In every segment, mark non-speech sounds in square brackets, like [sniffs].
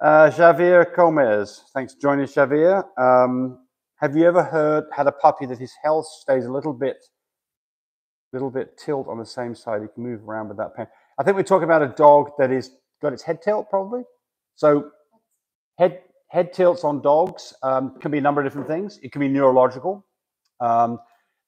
Uh, Javier Gomez, thanks for joining us, Javier. Um, have you ever heard had a puppy that his health stays a little bit, little bit tilt on the same side? He can move around without pain. I think we're talking about a dog that is got its head tilt, probably. So, head head tilts on dogs um, can be a number of different things. It can be neurological. Um,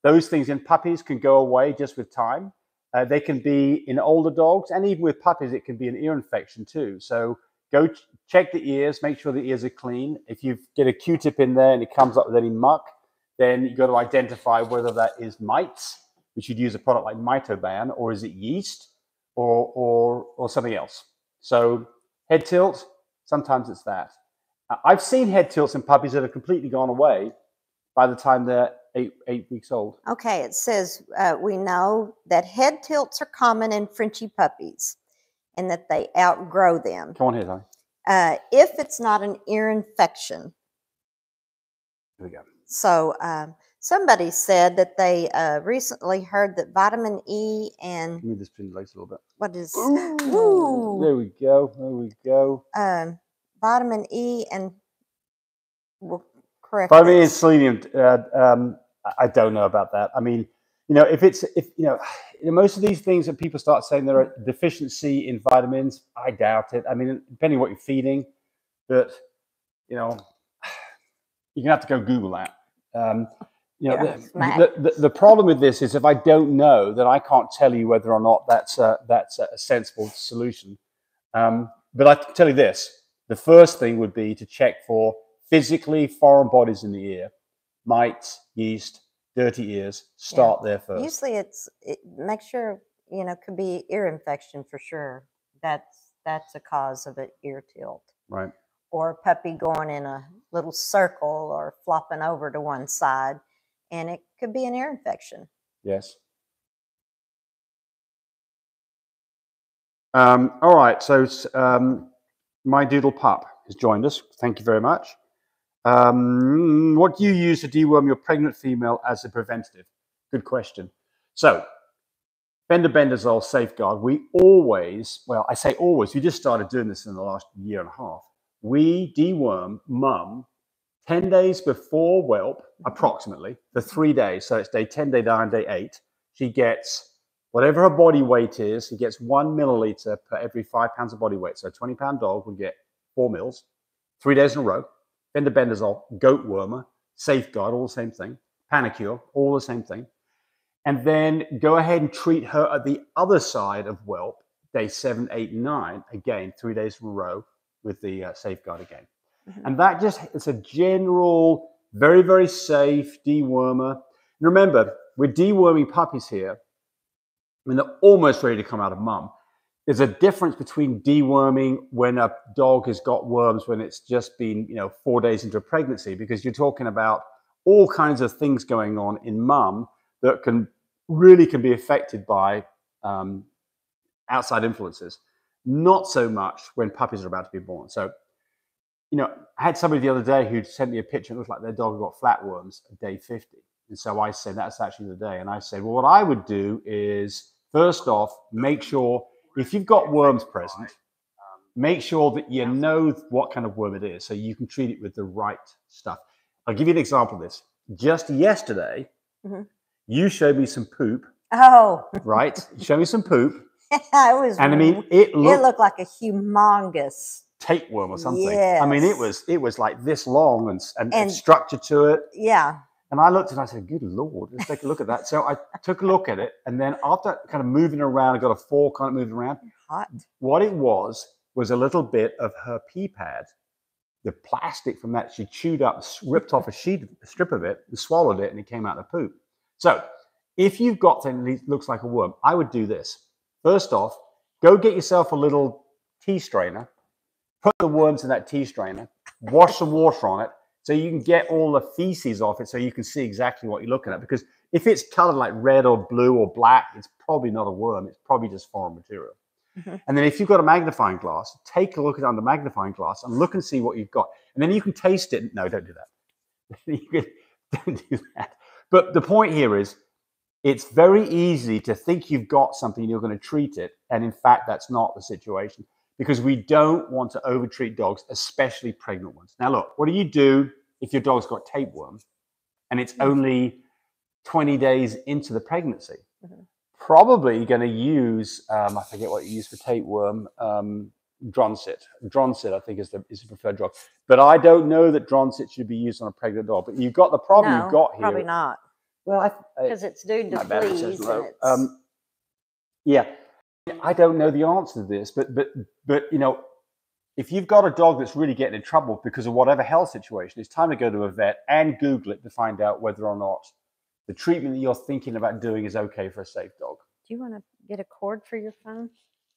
those things in puppies can go away just with time. Uh, they can be in older dogs, and even with puppies, it can be an ear infection too. So go ch- check the ears, make sure the ears are clean. If you get a Q-tip in there and it comes up with any muck, then you've got to identify whether that is mites, which you'd use a product like Mitaban, or is it yeast, or or or something else. So head tilt, sometimes it's that. I've seen head tilts in puppies that have completely gone away by the time they're eight eight weeks old. Okay, it says uh, we know that head tilts are common in Frenchie puppies and that they outgrow them. Come on here, Tommy. Uh, if it's not an ear infection. Here we go. So um, somebody said that they uh, recently heard that vitamin E and Let me just pin the legs a little bit. what is There Ooh, we go. There we go. um, vitamin E and will correct Vitamin E and selenium. Uh, um, I don't know about that. I mean, you know, if it's if [sighs] you know, most of these things that people start saying there are deficiency in vitamins, I doubt it. I mean, depending on what you're feeding, but you know, [sighs] you're gonna have to go Google that. Um, you know, Yeah, the, the, the, the problem with this is if I don't know, then I can't tell you whether or not that's a, that's a sensible solution. Um, but I can tell you this: the first thing would be to check for physically foreign bodies in the ear, mites, yeast, dirty ears. Start there first. Usually, it's it, make sure you know could be ear infection for sure. That's that's a cause of an ear tilt, Right. or a puppy going in a little circle or flopping over to one side, and it could be an ear infection. Yes. Um, all right. So, um, my doodle pup has joined us. Thank you very much. Um, what do you use to deworm your pregnant female as a preventative? Good question. So, fenbendazole safeguard. We always, well, I say always. We just started doing this in the last year and a half. We deworm mum 10 days before whelp, approximately, for three days. So it's day 10, day nine, day eight. She gets whatever her body weight is, she gets one milliliter per every five pounds of body weight. So a 20 pound dog would get four mils, three days in a row. Fenbendazole, goat wormer, safeguard, all the same thing. Panacur, all the same thing. And then go ahead and treat her at the other side of whelp, day seven, eight, nine, again, three days in a row with the uh, safeguard again. Mhm. And that just, it's a general, very, very safe dewormer. And remember, we're deworming puppies here. I mean, they're almost ready to come out of mum. There's a difference between deworming when a dog has got worms when it's just been, you know, four days into a pregnancy, because you're talking about all kinds of things going on in mum that can really can be affected by um, outside influences. Not so much when puppies are about to be born. So, you know, I had somebody the other day who sent me a picture. and It looked like their dog got flatworms at day 50. And so I said, that's actually the day. And I said, well, what I would do is first off, make sure if you've got worms present, make sure that you know what kind of worm it is so you can treat it with the right stuff. I'll give you an example of this. Just yesterday, Mhm. you showed me some poop, Oh, right? [laughs] you showed me some poop. it was. And I mean, it it looked looked like a humongous. tapeworm or something. I mean, it was it was like this long and, and, and And- structure to it. Yeah, And I looked and I said, "Good lord, let's take a look at that." So I took a look at it, and then after kind of moving around, I got a fork kind of moving around. hot. What it was was a little bit of her pee pad. The plastic from that she chewed up, ripped off a sheet, a strip of it, and swallowed it, and it came out the poop. So, if you've got something that looks like a worm, I would do this. First off, go get yourself a little tea strainer, put the worms in that tea strainer, wash some water on it, so you can get all the feces off it, so you can see exactly what you're looking at. Because if it's colored like red or blue or black, it's probably not a worm. It's probably just foreign material. Mhm. And then if you've got a magnifying glass, take a look at it under magnifying glass and look and see what you've got. And then you can taste it. No, don't do that. [laughs] can, [laughs] don't do that. But the point here is it's very easy to think you've got something, you're going to treat it. And in fact, that's not the situation because we don't want to overtreat dogs, especially pregnant ones. Now, look, what do you do if your dog's got tapeworm and it's Mhm. only 20 days into the pregnancy? Mhm. Probably going to use, um, I forget what you use for tapeworm, um, Droncit. Droncit, I think, is the, is the preferred drug. But I don't know that Droncit should be used on a pregnant dog. But you've got the problem no, you've got here. probably not Well, because it's due to fleas. says and low. it's, Um, yeah, I don't know the answer to this, but but but you know, if you've got a dog that's really getting in trouble because of whatever health situation, it's time to go to a vet and Google it to find out whether or not the treatment that you're thinking about doing is okay for a safe dog. do you want to get a cord for your phone?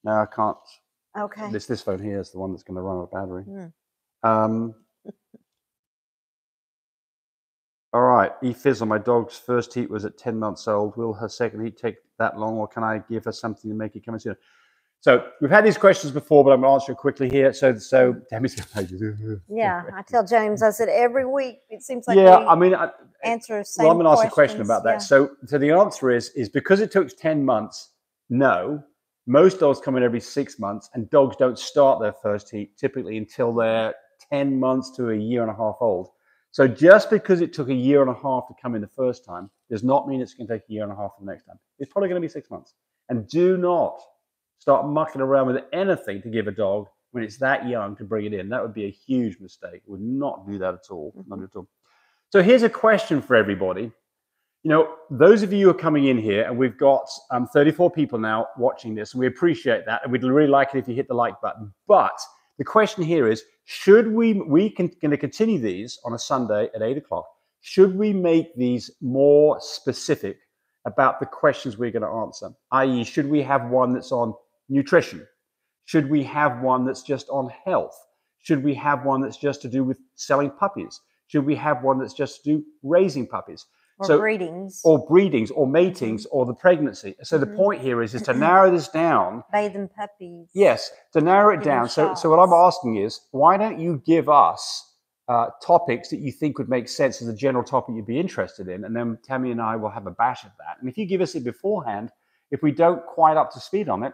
No, I can't. Okay. This this phone here is the one that's going to run out of battery. Hmm. Um, all right, E Fizzle, my dog's first heat was at 10 months old. Will her second heat take that long, or can I give her something to make it come in sooner? So we've had these questions before, but I'm going to answer it quickly here. So, so [laughs] going Yeah, I tell James, I said every week it seems like yeah, I mean, I, answer same well, I'm going to ask a question about that. Yeah. So, so the answer is is because it took 10 months. No, most dogs come in every six months, and dogs don't start their first heat typically until they're 10 months to a year and a half old. So just because it took a year and a half to come in the first time does not mean it's going to take a year and a half the next time. It's probably going to be six months. And do not start mucking around with anything to give a dog when it's that young to bring it in. That would be a huge mistake. Would not do that at all. Not at all. So here's a question for everybody. You know, those of you who are coming in here, and we've got um, 34 people now watching this, and we appreciate that, and we'd really like it if you hit the like button. But the question here is, should we, we can going to continue these on a Sunday at eight o'clock. Should we make these more specific about the questions we're going to answer? I.e., should we have one that's on nutrition? Should we have one that's just on health? Should we have one that's just to do with selling puppies? Should we have one that's just to do raising puppies? Or so- breedings, or breedings or matings or the pregnancy. So the Mhm. point here is, is to [clears throat] narrow this down. bathing puppies. Yes, to narrow it down. So, so what I'm asking is, why don't you give us uh, topics that you think would make sense as a general topic you'd be interested in, and then Tami and I will have a bash at that. And if you give us it beforehand, if we don't quite up to speed on it,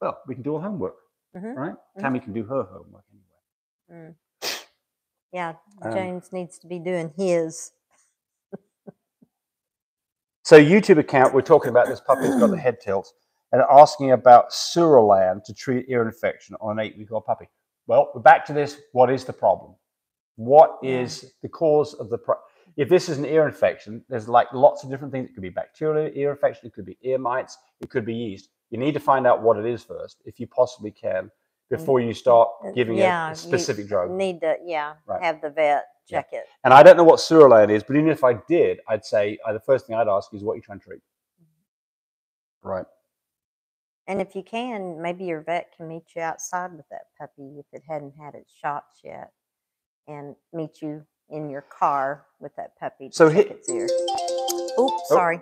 well, we can do our homework, Mhm. right? Mhm. Tami can do her homework anyway. Yeah, Um, James needs to be doing his. So YouTube account, we're talking about this puppy that's got the head tilt and asking about Surolan to treat ear infection on an eight-week-old puppy. Well, we're back to this. What is the problem? What is the cause of the pro- If this is an ear infection, there's like lots of different things. It could be bacterial ear infection, it could be ear mites, it could be yeast. You need to find out what it is first, if you possibly can, before mm, you start giving yeah, a specific drug. Need to, yeah, Right. have the vet Yeah. check it. And I don't know what Surolan is, but even if I did, I'd say uh, the first thing I'd ask is what you're you trying to treat? Right. And if you can, maybe your vet can meet you outside with that puppy if it hadn't had its shots yet, and meet you in your car with that puppy to So check he- its ear. Oops, sorry.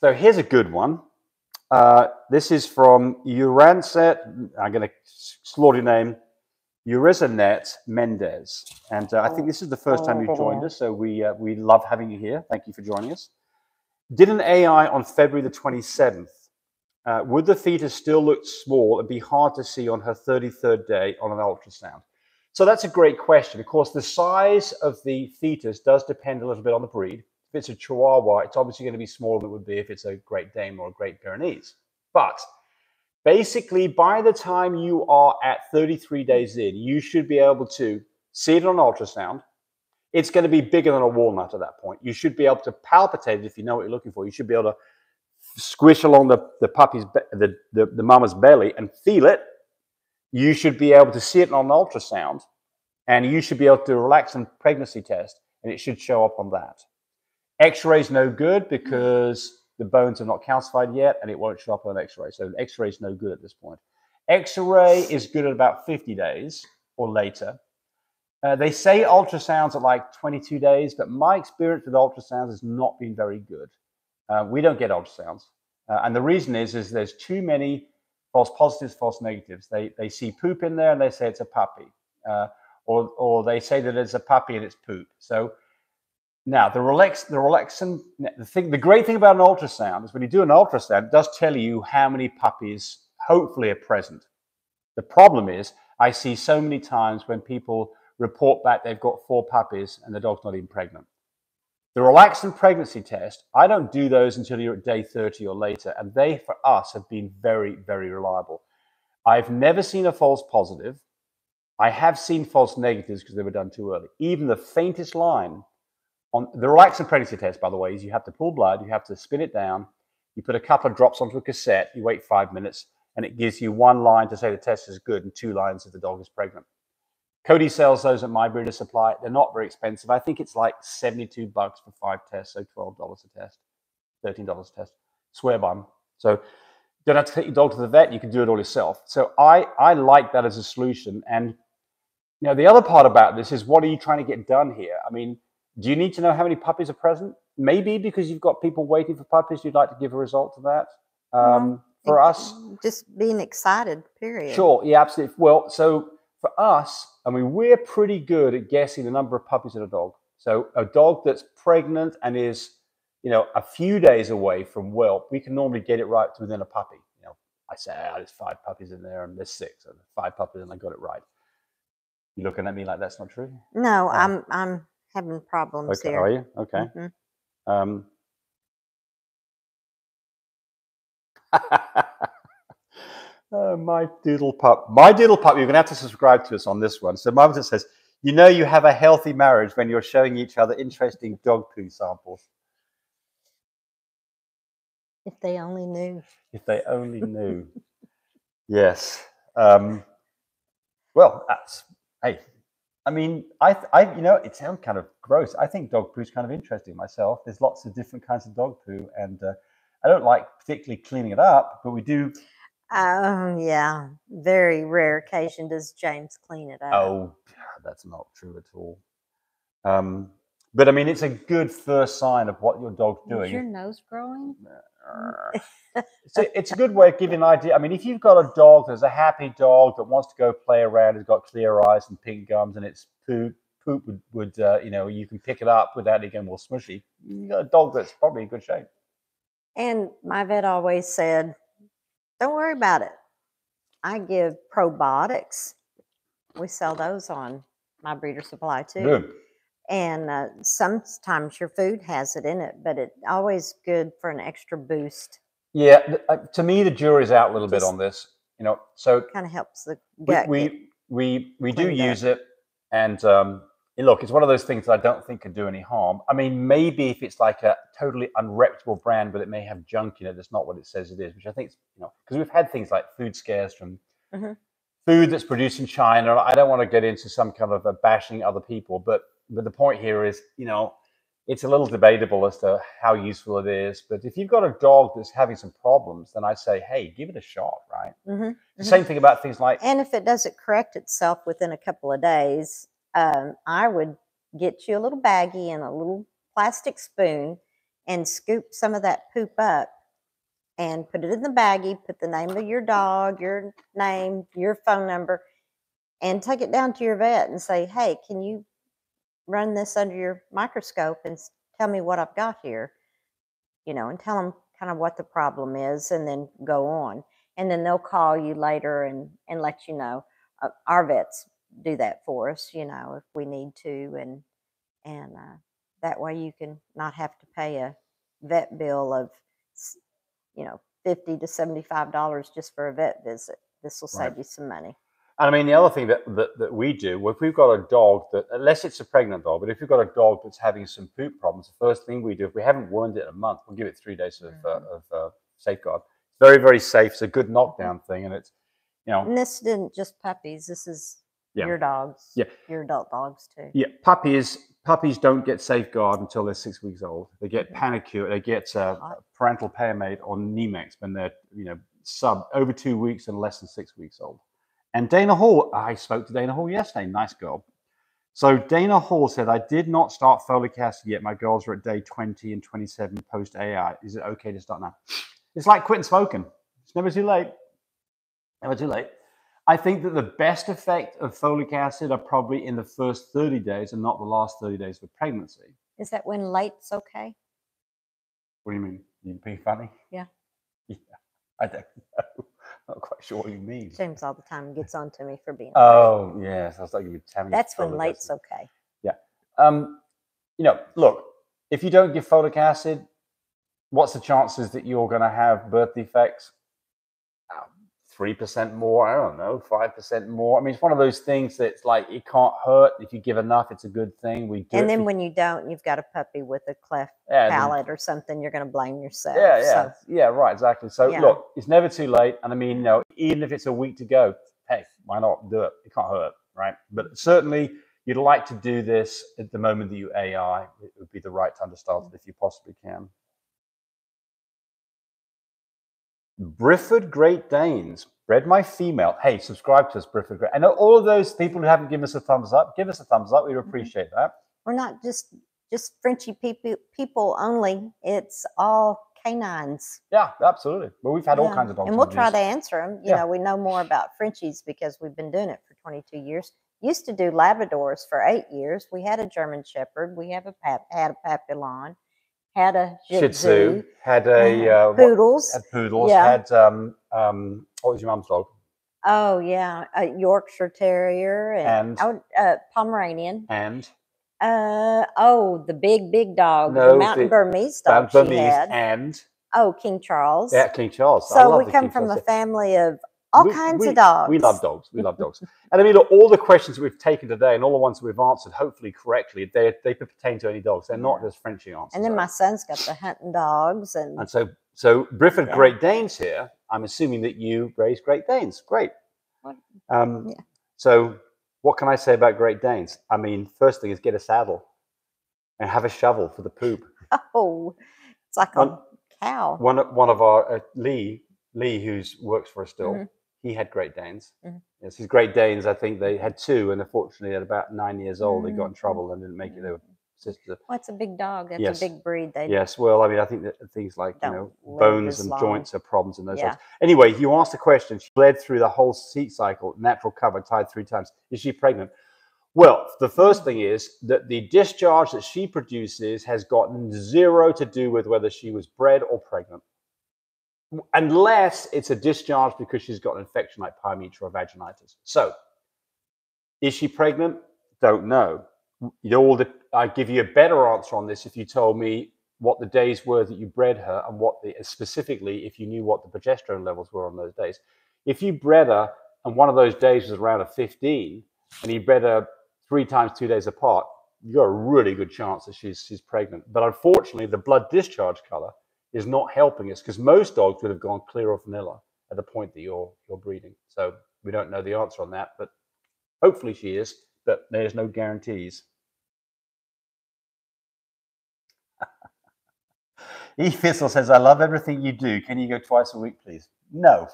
So here's a good one. Uh, this is from Uranset. I'm going to slaughter your name. Urizanet Mendez. And uh, I think this is the first time you've joined us. So we, uh, we love having you here. Thank you for joining us. Did an AI on February the 27th. Uh, would the fetus still look small and be hard to see on her 33rd day on an ultrasound? So that's a great question. Of course, the size of the fetus does depend a little bit on the breed. If it's a Chihuahua, it's obviously going to be smaller than it would be if it's a Great Dane or a Great Pyrenees. But basically, by the time you are at 33 days in, you should be able to see it on ultrasound. It's going to be bigger than a walnut at that point. You should be able to palpitate it if you know what you're looking for. You should be able to squish along the, the puppy's, the, the, the mama's belly and feel it. You should be able to see it on ultrasound and you should be able to relaxin pregnancy test and it should show up on that. X-ray is no good because the bones are not calcified yet and it won't show up on an X-ray. So an X-ray is no good at this point. X-ray is good at about 50 days or later. Uh, they say ultrasounds at like 22 days, but my experience with ultrasounds has not been very good. Uh, we don't get ultrasounds, uh, and the reason is is there's too many false positives, false negatives. They they see poop in there and they say it's a puppy, uh, or or they say that it's a puppy and it's poop. So now the relax the relaxin the thing the great thing about an ultrasound is when you do an ultrasound, it does tell you how many puppies hopefully are present. The problem is, I see so many times when people report back they've got four puppies and the dog's not even pregnant. The relaxin pregnancy test, I don't do those until you're at day 30 or later, and they, for us, have been very, very reliable. I've never seen a false positive. I have seen false negatives because they were done too early. Even the faintest line on the relaxin pregnancy test, by the way, is you have to pull blood, you have to spin it down, you put a couple of drops onto a cassette, you wait five minutes, and it gives you one line to say the test is good and two lines if the dog is pregnant. Cody sells those at My Breeder Supply. They're not very expensive. I think it's like 72 bucks for five tests, so $12 a test, $13 a test. Swear by them. So you don't have to take your dog to the vet. You can do it all yourself. So I, I like that as a solution. And you now the other part about this is what are you trying to get done here? I mean, do you need to know how many puppies are present? Maybe because you've got people waiting for puppies, you'd like to give a result to that. Um, for us, just being excited, period. Sure, yeah, absolutely. Well, so for us, I mean, we're pretty good at guessing the number of puppies in a dog. So a dog that's pregnant and is, you know, a few days away from whelp, we can normally get it right to within a puppy. You know, I say, oh, there's five puppies in there and there's six, and five puppies, and I got it right. You looking at me like that's not true? No, I'm I'm having problems okay, here. are you? Okay. Mhm. Um, [laughs] oh, my doodle pup. My doodle pup, you're going to have to subscribe to us on this one. So, Marvin says, You know, you have a healthy marriage when you're showing each other interesting dog poo samples. If they only knew. If they only knew. [laughs] yes. Um, well, that's, hey, I mean, I, I, you know, it sounds kind of gross. I think dog poo is kind of interesting myself. There's lots of different kinds of dog poo, and uh, I don't like particularly cleaning it up, but we do. Um, yeah, very rare occasion does James clean it up. Oh, that's not true at all. Um, but I mean, it's a good first sign of what your dog's doing. Is doing. your nose growing? It's, a, it's a good way of giving an idea. I mean, if you've got a dog that's a happy dog that wants to go play around, has got clear eyes and pink gums, and its poop poop would, would uh, you know, you can pick it up without it getting all smushy. You got a dog that's probably in good shape. And my vet always said, "Don't worry about it. I give probiotics. We sell those on my breeder supply too. Good. And uh, sometimes your food has it in it, but it always good for an extra boost. Yeah, uh, to me, the jury's out a little bit on this. You know, so Kind of helps the we gut. we we, we do use it, and um, look, it's one of those things that I don't think could do any harm. I mean, maybe if it's like a totally unreputable brand, but it may have junk in it that's not what it says it is, which I think, is, you know, because we've had things like food scares from Mhm. food that's produced in China. I don't want to get into some kind of a bashing other people, but but the point here is, you know, it's a little debatable as to how useful it is. But if you've got a dog that's having some problems, then I say, hey, give it a shot, right? Mhm, The mhm. same thing about things like And if it doesn't correct itself within a couple of days, um, I would get you a little baggie and a little plastic spoon and scoop some of that poop up and put it in the baggie, put the name of your dog, your name, your phone number, and take it down to your vet and say, hey, can you run this under your microscope and tell me what I've got here? You know, and tell them kind of what the problem is and then go on and then they'll call you later and and let you know. Uh, our vets do that for us, you know, if we need to, and and uh, that way you can not have to pay a vet bill of, you know, fifty to seventy five dollars just for a vet visit. This will save you some money. And I mean, the other thing that, that, that we do, if we've got a dog that, unless it's a pregnant dog, but if we've got a dog that's having some poop problems, the first thing we do, if we haven't warned it in a month, we'll give it three days of, uh, Mhm. of uh, safeguard. It's very, very safe. It's a good knockdown thing. And it's, you know, And this didn't just puppies. This is Yeah. your dogs. Yeah. Your adult dogs too. yeah, puppies, puppies don't get safeguard until they're six weeks old. They get Mhm. panacur, they get uh, pyrantel pamoate or Nemex when they're, you know, sub over two weeks and less than six weeks old. And Dana Hall, I spoke to Dana Hall yesterday, nice girl. So Dana Hall said, I did not start folic acid yet. My girls are at day 20 and 27 post AI. Is it okay to start now? It's like quitting smoking. It's never too late. Never too late. I think that the best effect of folic acid are probably in the first 30 days and not the last 30 days of pregnancy. Is that when late's okay? What do you mean? You being funny? Yeah. [laughs] Yeah. I don't know. Not quite sure what you mean. James all the time gets on to me for being late. Oh, yes. I was like, you telling me. That's when late's acid. okay. Yeah, um, you know, look, if you don't give folic acid, what's the chances that you're going to have birth defects? Uh, Three percent more. I don't know, five percent more. I mean, it's one of those things that's like it can't hurt if you give enough. It's a good thing. We do. And then when you don't, you've got a puppy with a cleft yeah, palate or something, you're going to blame yourself. Yeah, yeah, So, yeah, right, exactly. So Yeah. look, it's never too late, and I mean, you know, even if it's a week to go, hey, why not do it? It can't hurt, right? But certainly, you'd like to do this at the moment that you AI. It would be the right time to start it if you possibly can. Brifford Great Danes, bred my female. Hey, subscribe to us, Brifford Great. I know all of those people who haven't given us a thumbs up. Give us a thumbs up. We'd mm-hmm. appreciate that. we're not just just Frenchie people people only. It's all canines. Yeah, absolutely. Well, we've had all kinds of dogs. And we'll try to answer them. You Yeah. know, we know more about Frenchies because we've been doing it for 22 years. Used to do Labradors for eight years. We had a German Shepherd. We have a pap, had a Papillon, had a Shih Shih Tzu, had a uh, uh, what- poodles. had poodles, Yeah. had um um what was your mom's dog? Oh yeah, a Yorkshire Terrier and, And? uh, Pomeranian. And Uh oh, the big big dog, No, the Mountain the- Bernese dog she Bernese had. and Oh, King Charles. yeah, King Charles. I So we come King from Charles. a family of all We- kinds we- of dogs. We love dogs. We love dogs. And I mean, look, all the questions we've taken today and all the ones that we've answered, hopefully correctly, they they pertain to any dogs. They're not just Frenchie answers. And then my son's got the hunting dogs, and and so so Brifford Yeah. Great Danes here. I'm assuming that you raise Great Danes. Great. Um, Yeah. So what can I say about Great Danes? I mean, first thing is get a saddle and have a shovel for the poop. [laughs] oh, it's like One- a cow. one of- one of our uh, Lee Lee, who's works for us still, Mhm. He had Great Danes. Mhm. Yes, his Great Danes. I think they had two, and unfortunately, at about nine years old, they got in Mhm. trouble and didn't make it. They were sister. Well, it's a big dog. That's Yes. a big breed. They Yes, well, I mean, I think that things like you know bones and long. joints are problems in those Yeah. Anyway, you asked the question. She bled through the whole seat cycle, natural cover, tied three times. Is she pregnant? Well, the first thing is that the discharge that she produces has gotten zero to do with whether she was bred or pregnant, unless it's a discharge because she's got an infection like pyometra or vaginitis. So, is she pregnant? Don't know. You all the, I'd give you a better answer on this if you told me what the days were that you bred her and what the specifically if you knew what the progesterone levels were on those days. If you bred her and one of those days was around a 15 and you bred her three times two days apart, you got a really good chance that she's she's pregnant. But unfortunately, the blood discharge color is not helping us because most dogs would have gone clear of vanilla at the point that you're you're breeding. So we don't know the answer on that, but hopefully she is, but there's no guarantees. [laughs] E Thistle says, I love everything you do. Can you go twice a week, please? No.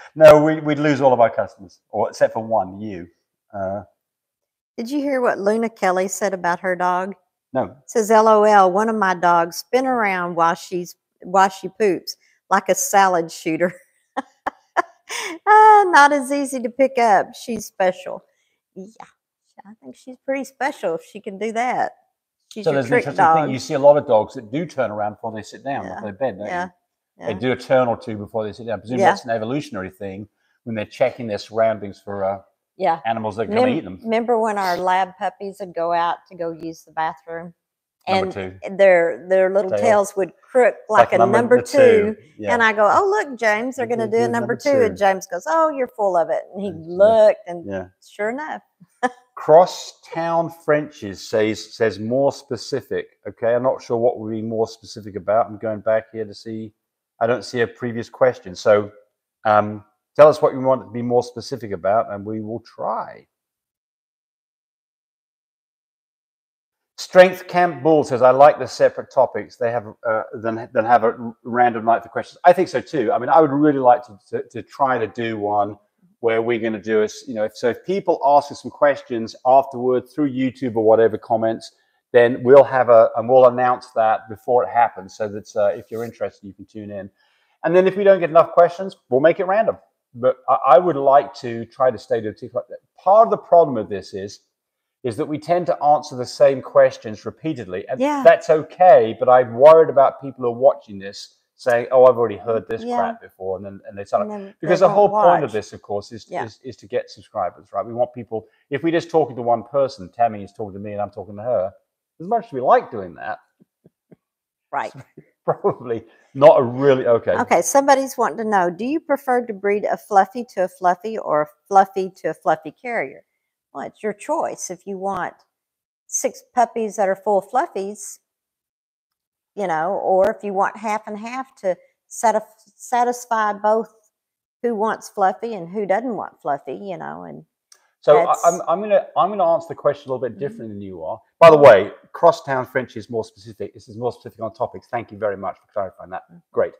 [laughs] no, we, we'd lose all of our customers, or except for one, you. Uh, Did you hear what Luna Kelly said about her dog? No. It says, "LOL, one of my dogs spin around while she's while she poops like a salad shooter. [laughs] ah, not as easy to pick up. She's special. Yeah, I think she's pretty special if she can do that. She's so there's an interesting dog. thing. You see a lot of dogs that do turn around before they sit down, Yeah, they bed, don't yeah, you? They do a turn or two before they sit down. Presumably Yeah. that's an evolutionary thing when they're checking their surroundings for uh, yeah. animals that to Mem- eat them. Remember when our lab puppies would go out to go use the bathroom, and their their little Tail. tails would crook like, a number, the two. Yeah. And I go, oh look, James, they're They're going to gonna do a number, number two. two. And James goes, oh, you're full of it. And he looked, and yeah. sure enough, [laughs] Crosstown Frenches says says more specific. Okay, I'm not sure what would be more specific about. I'm going back here to see. I don't see a previous question. So um, tell us what you want to be more specific about, and we will try. Strength Camp Bull says, "I like the separate topics. They have uh, than than have a random night for questions. I think so too. I mean, I would really like to to, to try to do one where we're going to do is, you know, if, so if people ask us some questions afterward through YouTube or whatever comments, then we'll have a, and we'll announce that before it happens so that uh, if you're interested, you can tune in. And then if we don't get enough questions, we'll make it random. But I, I would like to try to stay to a tick like that. Part of the problem with this is, is that we tend to answer the same questions repeatedly. And Yeah. that's okay, but I'm worried about people who are watching this saying, "Oh, I've already heard this Yeah. crap before," and then and they start and because they the whole won't point of this, of course, is, Yeah. is is to get subscribers, right? We want people. If we're just talking to one person, Tami is talking to me, and I'm talking to her. As much as we like doing that, Right. [laughs] probably not a really okay. Okay, somebody's wanting to know do you prefer to breed a fluffy to a fluffy or a fluffy to a fluffy carrier? Well, it's your choice. If you want six puppies that are full fluffies, you know, or if you want half and half to satisfy both who wants fluffy and who doesn't want fluffy, you know, and So I, That's- I'm, I'm gonna I'm gonna answer the question a little bit Mhm. than you are. By the way, crosstown French is more specific. This is more specific on topics. Thank you very much for clarifying that. Mhm. Great.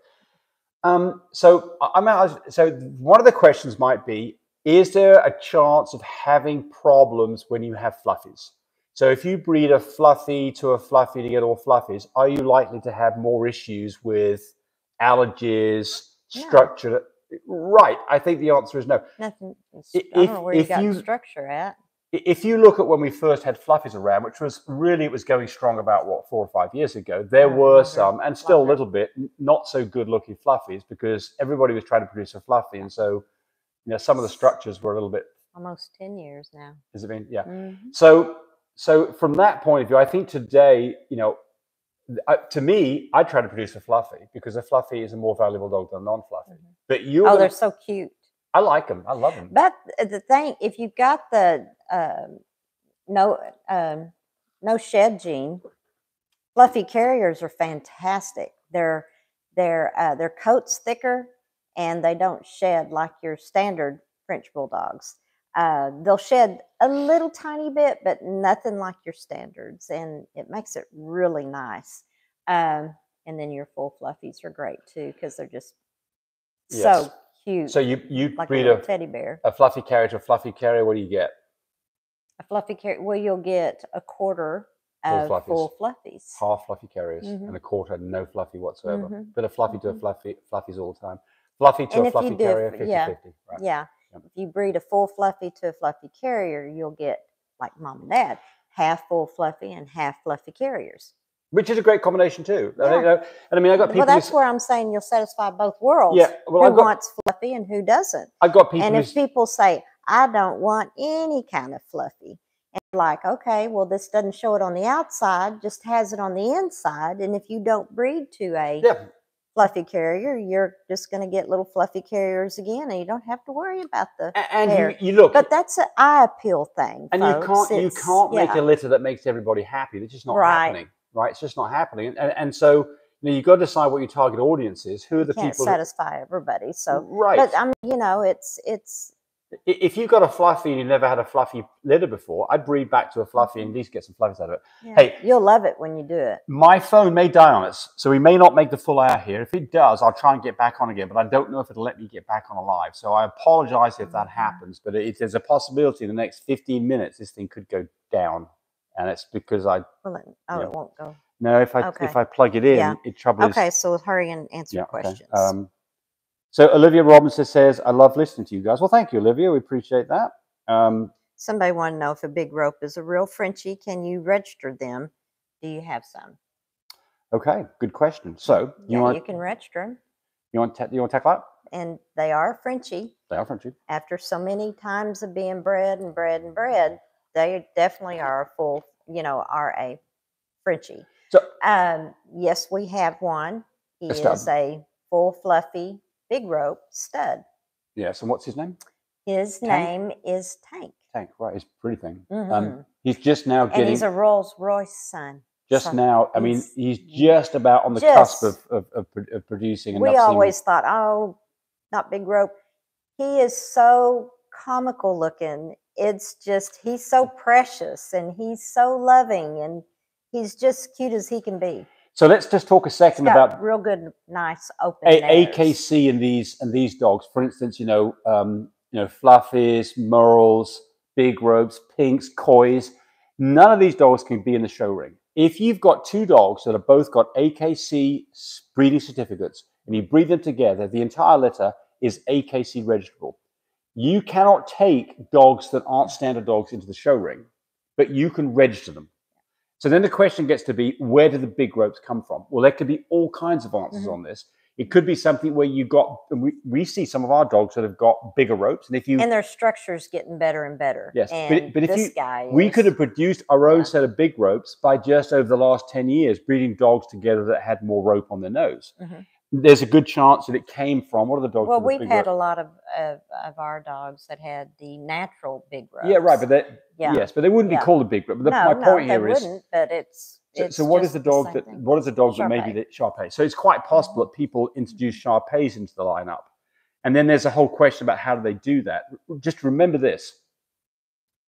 Um, so I'm out, so one of the questions might be: Is there a chance of having problems when you have fluffies? So if you breed a fluffy to a fluffy to get all fluffies, are you likely to have more issues with allergies, No. structure? Right. I think the answer is no. nothing. it's- I- don't know where you got you- structure at. If you look at when we first had fluffies around, which was really it was going strong about what four or five years ago, there were some, and still a little bit, not so good looking fluffies because everybody was trying to produce a fluffy, and so you know some of the structures were a little bit. Almost 10 years now. Has it been? Yeah. Mhm. So so from that point of view, I think today, you know, uh, to me, I try to produce a fluffy because a fluffy is a more valuable dog than a non-fluffy. Mhm. You, Oh, they're so cute. I like them. I love them. But the thing, if you've got the um, no um, no shed gene, fluffy carriers are fantastic. Their their uh, their coats thicker, and they don't shed like your standard French bulldogs. Uh, they'll shed a little tiny bit, but nothing like your standards, and it makes it really nice. Um, and then your full fluffies are great too because they're just Yes. so cute, So you you like breed little a, teddy bear. a fluffy carrier to a fluffy carrier. What do you get? A fluffy carrier. well, you'll get a quarter Full of fluffies. full fluffies. half fluffy carriers Mhm. and a quarter no fluffy whatsoever. Mhm. But a fluffy to a Mhm. fluffy fluffies all the time. Fluffy to And a fluffy do- carrier, 50 yeah. 50. Right. Yeah. Yep. If you breed a full fluffy to a fluffy carrier, you'll get like mom and dad, half full fluffy and half fluffy carriers. Which is a great combination too. I Yeah. uh, and I mean, I got people. Well, that's where I'm saying you'll satisfy both worlds. yeah. Well, who I've got, wants fluffy and who doesn't. I've got people. and if people say, I don't want any kind of fluffy, and like, okay, well, this doesn't show it on the outside, just has it on the inside. And if you don't breed to a yeah. fluffy carrier, you're just going to get little fluffy carriers again, and you don't have to worry about the. And hair. you, you look, But that's an eye appeal thing, and you can't you can't make yeah. a litter that makes everybody happy. It's just not Right. happening. Right. It's just not happening. And, and, so you know, you've got to decide what your target audience is. Who are the can't people? that- satisfy everybody. So, right. but I mean, you know, it's it's If you've got a fluffy and you've never had a fluffy litter before, I'd breed back to a fluffy and at least get some fluffies out of it. yeah, Hey. you'll love it when you do it. My phone may die on us, so we may not make the full hour here. If it does, I'll try and get back on again, but I don't know if it'll let me get back on alive. So I apologize if that Mhm. happens, but it, there's a possibility in the next 15 minutes this thing could go down. And it's because I Well, it, oh, it won't go. No, if I Okay. if I plug it in, Yeah. it trouble is Okay, so hurry and answer yeah, okay. questions. Um, so Olivia Robinson says, I love listening to you guys. Well, thank you, Olivia. We appreciate that. Um, Somebody want to know if a big rope is a real Frenchie. Can you register them? Do you have some? okay, good question. So you yeah, want you can register them, you want ta- you want to tackle that? and they are Frenchie. They are Frenchie. After so many times of being bred and bred and bred, they definitely are a full, you know, are a Frenchie. So Um, yes, we have one. He A is a full fluffy big rope stud. yes, and what's his name? His Tank? name is Tank. Tank. Right, he's pretty thing. Um, Mhm. he's just now and getting he's a Rolls Royce son. just now. I mean, he's- he's just about on the cusp of of, of, of producing. And we always thought, oh, not big rope. He is so comical looking. It's just he's so precious and he's so loving and he's just cute as he can be. So let's just talk a second about real good, nice open A- AKC and these and these dogs, for instance, you know, um, you know, fluffies, merles, big ropes, pinks, coys. None of these dogs can be in the show ring. If you've got two dogs that have both got AKC breeding certificates and you breed them together, the entire litter is AKC registrable. You cannot take dogs that aren't standard dogs into the show ring, but you can register them. So then the question gets to be, where do the big ropes come from? Well, there could be all kinds of answers Mhm. on this. It could be something where you got. and We, we see some of our dogs that have got bigger ropes, and if you and their structure's getting better and better. Yes, but- and but if this you- guy, we could have produced our own Yeah. set of big ropes by just over the last 10 years breeding dogs together that had more rope on their nose. Mhm. There's a good chance that it came from what are the dogs? Well, we've had a lot of, of of our dogs that had the natural big ropes. Yeah, right, but they, Yeah. yes, but they wouldn't Yeah. be called a big rope. But the, no, my no, point they here is wouldn't. But it's so, it's so what is the dog that thing. what is the dog that maybe the Shar-Pei? So it's quite possible mm-hmm. that people introduce Shar-Peis into the lineup. And then there's a whole question about how do they do that. Just remember this.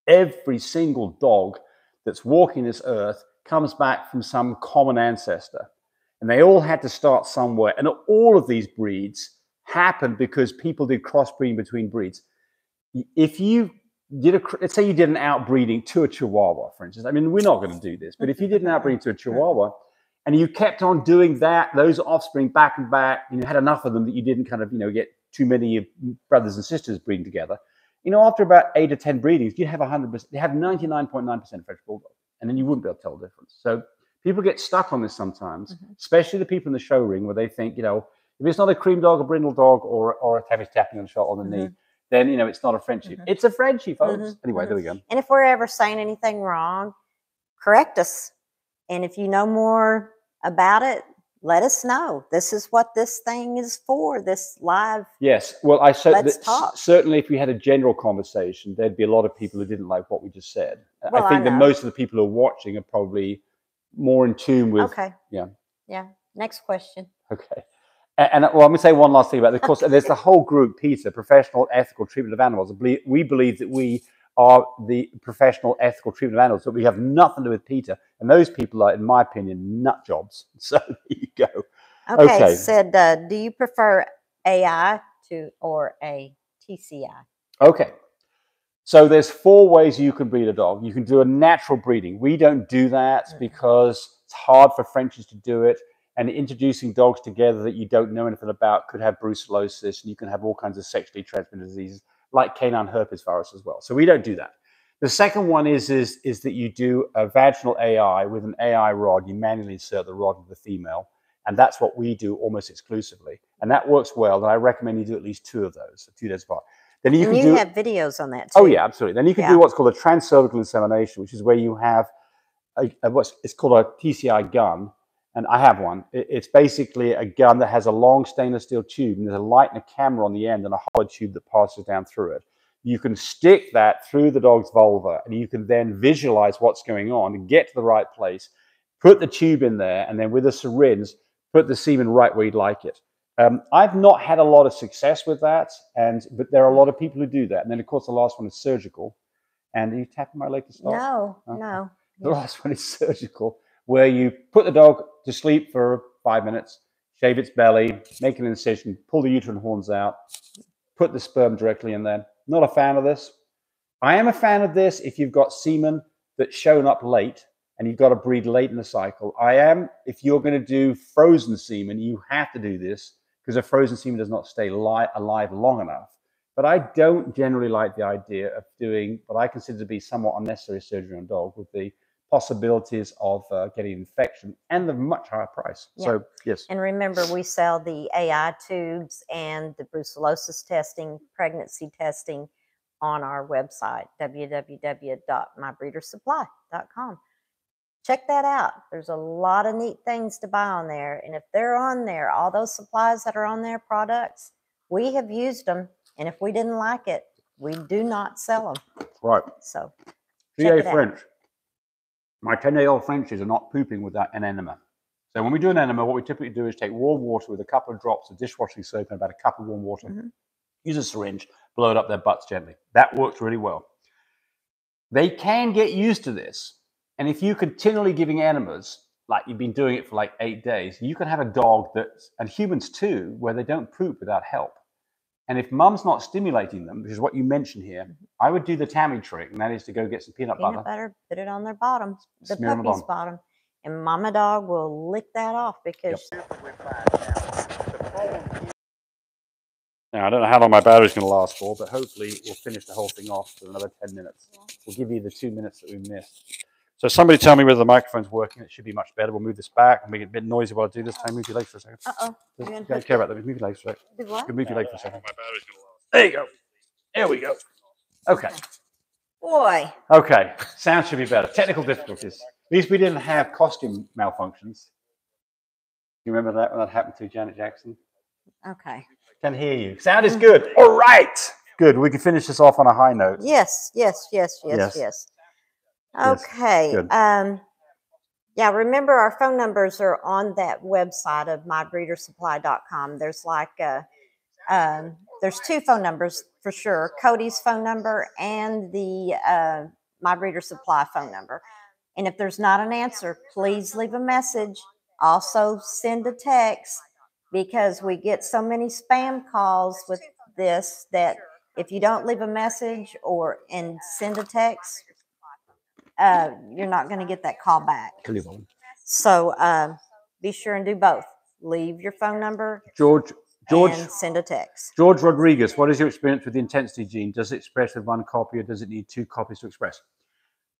Every single dog that's walking this earth comes back from some common ancestor. And they all had to start somewhere. And all of these breeds happened because people did crossbreeding between breeds. If you did a, let's say you did an outbreeding to a Chihuahua, for instance. I mean, we're not going to do this, but if you did an outbreeding to a [laughs] Chihuahua and you kept on doing that, those offspring back and back, and you had enough of them that you didn't kind of, you know, get too many brothers and sisters breeding together, you know, after about eight or 10 breedings, you'd have 100%, you have 99.9% French Bulldog, and then you wouldn't be able to tell the difference. So people get stuck on this sometimes, Mhm. especially the people in the show ring where they think, you know, if it's not a cream dog, a brindle dog, or, or a tappy tapping on the shot on the knee, then, you know, it's not a Frenchie. Mhm. It's a Frenchie, folks. Mhm, Anyway, there we go. And if we're ever saying anything wrong, correct us. And if you know more about it, let us know. This is what this thing is for. This live. Yes. Well, I cer- Let's th- talk. certainly, if we had a general conversation, there'd be a lot of people who didn't like what we just said. I- Well, I I think that most of the people who are watching are probably more in tune with. okay. yeah. Yeah. Next question. Okay. A- And, well, I'm going to say one last thing about the course, there's the whole group, PETA, Professional Ethical Treatment of Animals. We believe that we are the professional ethical treatment of animals, but we have nothing to do with PETA. And those people are, in my opinion, nut jobs. [laughs] So there you go. Okay. Okay. Said, uh, do you prefer AI to or a TCI? Okay. So there's four ways you can breed a dog. You can do a natural breeding. We don't do that Mm. because it's hard for Frenchies to do it. And introducing dogs together that you don't know anything about could have brucellosis, and you can have all kinds of sexually transmitted diseases like canine herpes virus as well. So we don't do that. The second one is is is that you do a vaginal AI with an AI rod. You manually insert the rod of the female, and that's what we do almost exclusively. And that works well. And I recommend you do at least two of those, two days apart. Then you and can you do have videos on that oh, too. Oh yeah, absolutely. Then you can Yeah. do what's called a transcervical insemination, which is where you have a, a what's it's called a TCI gun, and I have one. It- it's basically a gun that has a long stainless steel tube, and there's a light and a camera on the end, and a hollow tube that passes down through it. You can stick that through the dog's vulva, and you can then visualize what's going on and get to the right place. Put the tube in there, and then with a syringe, put the semen right where you'd like it. Um, I've not had a lot of success with that, and but there are a lot of people who do that. And then, of course, the last one is surgical. And are you tapping my leg to stop? No, Okay. no. The last one is surgical, where you put the dog to sleep for five minutes, shave its belly, make an incision, pull the uterine horns out, put the sperm directly in there. Not a fan of this. I am a fan of this if you've got semen that's shown up late and you've got to breed late in the cycle. I am, if you're going to do frozen semen, you have to do this because a frozen semen does not stay li- alive long enough. But I don't generally like the idea of doing what I consider to be somewhat unnecessary surgery on a dog with the possibilities of uh, getting infection and the much higher price. Yeah. So, yes. And remember, we sell the AI tubes and the brucellosis testing, pregnancy testing on our website, www.mybreedersupply.com. Check that out. There's a lot of neat things to buy on there. And if they're on there, all those supplies that are on there, products, we have used them. And if we didn't like it, we do not sell them. Right. So, GA it out. French. My 10 day old Frenchies are not pooping without an enema. So when we do an enema, what we typically do is take warm water with a couple of drops of dishwashing soap and about a cup of warm water, Mhm. use a syringe, blow it up their butts gently. That works really well. They can get used to this. And if you're continually giving enemas, like you've been doing it for like eight days, you can have a dog that, and humans too, where they don't poop without help. And if mum's not stimulating them, which is what you mentioned here, I would do the Tami trick, and that is to go get some peanut, peanut butter. butter, put it on their bottom, the Smear 'em puppy's on. bottom. And mama dog will lick that off because Now, I don't know how long my battery's going to last for, but hopefully we'll finish the whole thing off for another 10 minutes. We'll give you the two minutes that we missed. So somebody tell me whether the microphone's working. It should be much better. We'll move this back and make it a bit noisy while I do this. Time move your legs for a second. Uh oh. Don't You're gonna don't care about that. Move your legs for a second. Do what? Move your leg for a second. My battery's gonna last. There you go. There we go. Okay. Boy. Okay. Sound should be better. Technical difficulties. At least we didn't have costume malfunctions. You remember that when that happened to Janet Jackson? Okay. Can hear you. Sound is good. All right. Good. We can finish this off on a high note. Yes, yes, yes, yes, Yes. yes. Okay. Um, yeah, remember our phone numbers are on that website of mybreedersupply.com. There's like a, um, there's two phone numbers for sure Cody's phone number and the uh, My Breeder Supply phone number. And if there's not an answer, please leave a message. Also, send a text because we get so many spam calls with this that if you don't leave a message or and send a text, uh, you're not going to get that call back. So um, be sure and do both. Leave your phone number George, George, and send a text. George Rodriguez, what is your experience with the intensity gene? Does it express with one copy or does it need two copies to express?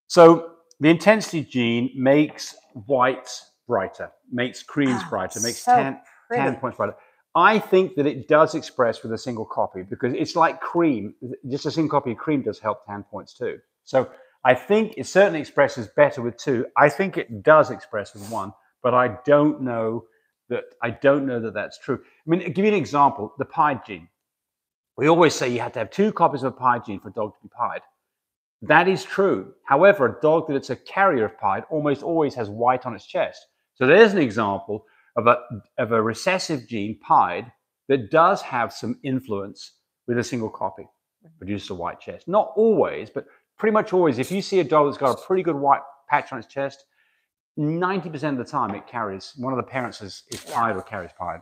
So the intensity gene makes whites brighter, makes creams Ah, brighter, makes so tan, tan pretty. points brighter. I think that it does express with a single copy because it's like cream. Just a single copy of cream does help tan points too. So I think it certainly expresses better with two. I think it does express with one, but I don't know that I don't know that that's true. I mean, I'll give you an example: the pied gene. We always say you have to have two copies of a pied gene for a dog to be pied. That is true. However, a dog that it's a carrier of pied almost always has white on its chest. So there's an example of a, of a recessive gene, pied, that does have some influence with a single copy, produces a white chest. Not always, but pretty much always. If you see a dog that's got a pretty good white patch on its chest, 90% of the time it carries, one of the parents is, is Yeah. pied or carries pied.